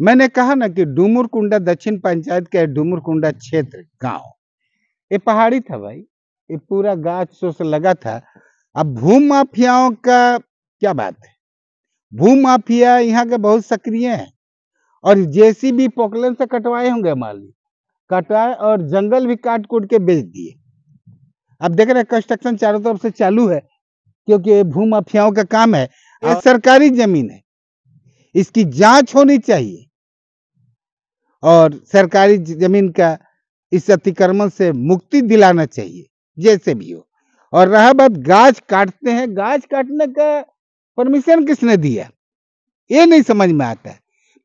मैंने कहा ना कि डूमुर कुंडा दक्षिण पंचायत के डूमुर कुंडा क्षेत्र गाँव। ये पहाड़ी था भाई ये पूरा गाछ सो से लगा था। अब भू माफियाओं का क्या बात है? भू माफिया यहाँ के बहुत सक्रिय हैं और जेसीबी पोकलन से कटवाए होंगे माली कटवाए और जंगल भी काट कूट के बेच दिए। अब देख रहे कंस्ट्रक्शन चारों तरफ़ से चालू है क्योंकि ये भू माफियाओं का काम है। सरकारी ज़मीन है। इसकी जाँच होनी चाहिए। और सरकारी ज़मीन का इस अतिक्रमण से मुक्ति दिलाना चाहिए, जैसे भी हो। और रहा बात गाछ काटते हैं। गाछ काटने का परमिशन किसने दिया? ये नहीं समझ में आता है।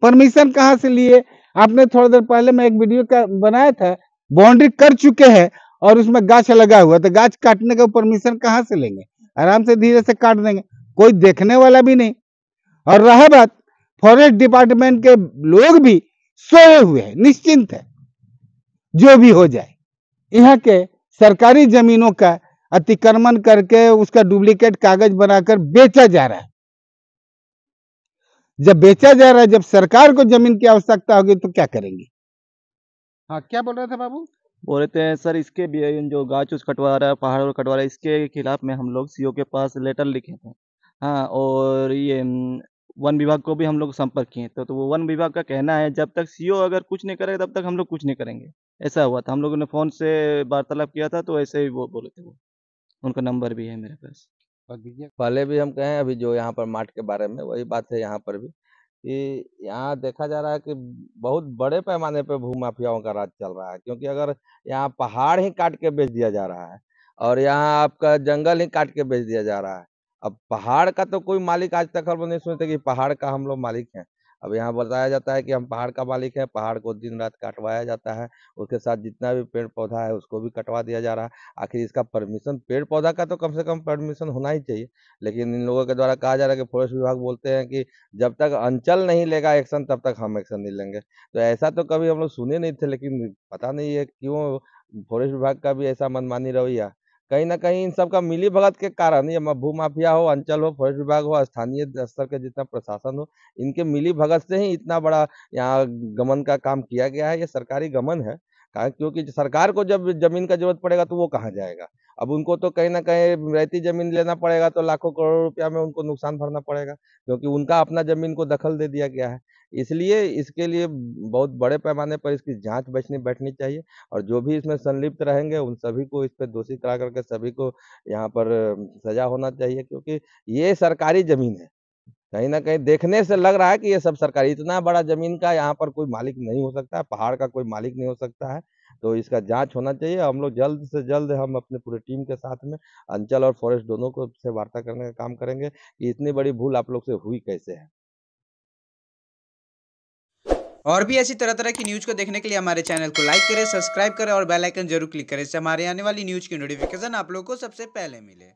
परमिशन कहाँ से लिए? आपने थोड़ी देर पहले मैं एक वीडियो का बनाया था, बाउंड्री कर चुके हैं और उसमें गाछ लगा हुआ तो गाछ काटने का परमिशन कहाँ से लेंगे? आराम से धीरे से काट देंगे। कोई देखने वाला भी नहीं। और रहा बात, फॉरेस्ट डिपार्टमेंट के लोग भी सोए हुए हैं निश्चिंत है जो भी हो जाए। यहाँ के सरकारी जमीनों का अतिक्रमण करके उसका डुप्लीकेट कागज़ बनाकर बेचा जा रहा है। जब बेचा जा रहा है जब सरकार को ज़मीन की आवश्यकता होगी तो क्या करेंगे? हाँ क्या बोल रहे थे बाबू? बोल रहे थे सर इसके भी जो गाछ उछ कटवा रहा है पहाड़ और कटवा रहा है इसके खिलाफ में हम लोग सीओ के पास लेटर लिखे थे। हाँ और ये वन विभाग को भी हम लोग संपर्क किए तो, तो वो वन विभाग का कहना है जब तक सीओ अगर कुछ नहीं करेगा तब तक हम लोग कुछ नहीं करेंगे। ऐसा हुआ था। हम लोगों ने फ़ोन से वार्तालाप किया था तो ऐसे ही वो बोले थे वो। उनका नंबर भी है मेरे पास। पहले भी हम कहें अभी जो यहाँ पर मार्ट के बारे में वही बात है यहाँ पर भी कि यहाँ देखा जा रहा है कि बहुत बड़े पैमाने पर भू माफियाओं का राज चल रहा है क्योंकि अगर यहाँ पहाड़ ही काट के बेच दिया जा रहा है और यहाँ आपका जंगल ही काट के बेच दिया जा रहा है अब पहाड़ का तो कोई मालिक आज तक हम नहीं सुनते कि पहाड़ का हम लोग मालिक हैं। अब यहाँ बताया जाता है कि हम पहाड़ का मालिक है, पहाड़ को दिन रात काटवाया जाता है, उसके साथ जितना भी पेड़ पौधा है उसको भी कटवा दिया जा रहा है। आखिर इसका परमिशन पेड़ पौधा का तो कम से कम परमिशन होना ही चाहिए, लेकिन इन लोगों के द्वारा कहा जा रहा है कि फॉरेस्ट विभाग बोलते हैं कि जब तक अंचल नहीं लेगा एक्शन तब तक हम एक्शन नहीं लेंगे। तो ऐसा तो कभी हम लोग सुने नहीं थे, लेकिन पता नहीं है क्यों फॉरेस्ट विभाग का भी ऐसा मनमानी रवैया कहीं ना कहीं इन सब का मिली भगत के कारण ये भूमाफिया हो, अंचल हो फॉरेस्ट विभाग हो, स्थानीय स्तर के जितना प्रशासन हो, इनके मिली भगत से ही इतना बड़ा यहाँ गमन का काम किया गया है, ये सरकारी गमन है। क्योंकि सरकार को जब ज़मीन का ज़रूरत पड़ेगा तो वो कहाँ जाएगा। अब उनको तो कहीं ना कहीं रहती ज़मीन लेना पड़ेगा तो लाखों करोड़ रुपया में उनको नुकसान भरना पड़ेगा, क्योंकि उनका अपना ज़मीन को दखल दे दिया गया है। इसलिए इसके लिए बहुत बड़े पैमाने पर इसकी जाँच बैठनी बैठनी चाहिए और जो भी इसमें संलिप्त रहेंगे उन सभी को इस पर दोषी करा करके सभी को यहाँ पर सजा होना चाहिए, क्योंकि ये सरकारी ज़मीन है। कहीं ना कहीं देखने से लग रहा है कि ये सब सरकारी, इतना बड़ा ज़मीन का यहाँ पर कोई मालिक नहीं हो सकता, पहाड़ का कोई मालिक नहीं हो सकता है तो इसका जाँच होना चाहिए। हम लोग जल्द से जल्द हम अपने पूरे टीम के साथ में अंचल और फॉरेस्ट दोनों को से वार्ता करने का काम करेंगे कि इतनी बड़ी भूल आप लोग से हुई कैसे है। और भी ऐसी तरह तरह की न्यूज़ को देखने के लिए हमारे चैनल को लाइक करें, सब्सक्राइब करें और बेल आइकन ज़रूर क्लिक करें इससे हमारे आने वाली न्यूज़ की नोटिफिकेशन आप लोगों को सबसे पहले मिले।